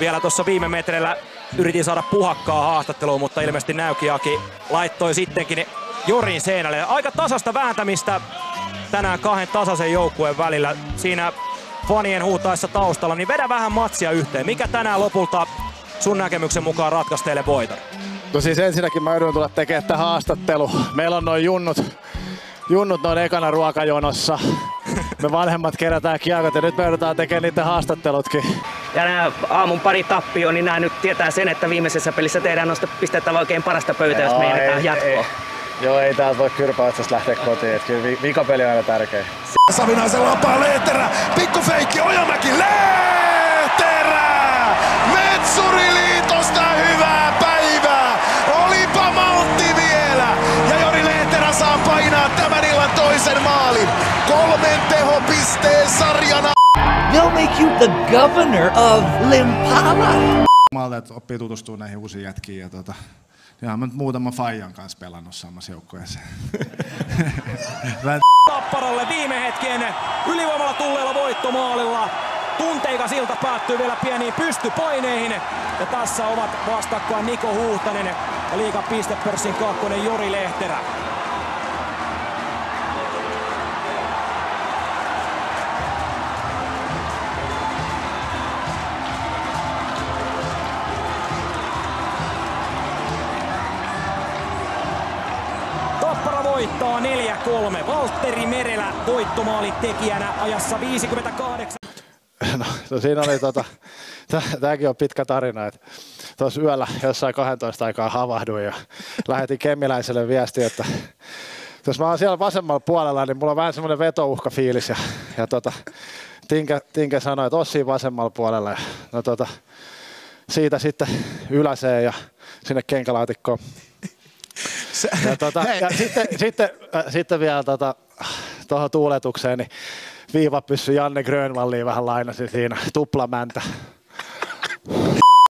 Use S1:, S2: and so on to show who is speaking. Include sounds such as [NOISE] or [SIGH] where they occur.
S1: Vielä tuossa viime metreillä yritin saada puhakkaa haastatteluun, mutta ilmeisesti Näykiaki laittoi sittenkin Jorin seinälle. Aika tasasta vääntämistä tänään kahden tasaisen joukkueen välillä. Siinä fanien huutaessa taustalla, niin vedä vähän matsia yhteen. Mikä tänään lopulta sun näkemyksen mukaan ratkaisi teille voiton?
S2: No siis ensinnäkin mä joudun tulla tekemään haastattelu. Meillä on noin junnut, junnut noin ekana ruokajonossa. Me vanhemmat kerätään kiekot ja nyt me joudutaan tekemään niiden haastattelutkin.
S3: Ja nämä aamun pari tappio, niin nämä nyt tietää sen, että viimeisessä pelissä tehdään noista pistettävä oikein parasta pöytää, jos meinataan jatkoa.
S2: Joo, ei täältä voi kyrpäätsästä lähteä kotiin. Et kyllä vi- vikapeli on aina tärkeä.
S4: Savinaisen lapaa Lehterä, pikku feikki Ojamäki, Lehterä! pisteen sarjana.
S5: They'll make you the governor of Limpala.
S6: Mä oppii tutustua näihin uusiin jätkiin ja tota, ja mä nyt muutama faijan kanssa pelannut samassa joukkueessa. [LAUGHS]
S1: Tapparalle viime hetken ylivoimalla tulleella voittomaalilla. Tunteika silta päättyy vielä pieniin pystypaineihin. Ja tässä ovat vastakkain Niko Huhtanen ja liikapistepörssin kakkonen Jori Lehterä. Voittaa 4-3. Valtteri Merelä voittomaali tekijänä ajassa 58.
S2: No, no siinä oli tota, tämäkin on pitkä tarina, että tuossa yöllä jossain 12 aikaa havahduin ja lähetin kemmiläiselle viesti, että jos mä oon siellä vasemmalla puolella, niin mulla on vähän semmoinen vetouhka fiilis ja, ja tota, Tinke, Tinke sanoi, että Ossi vasemmalla puolella ja no tota, siitä sitten yläseen ja sinne kenkälaatikkoon. Ja, tota, ja sitten, sitten, äh, sitten vielä tota, tuohon tuuletukseen, niin viivapyssy Janne Grönvalliin vähän lainasin siinä, tuplamäntä.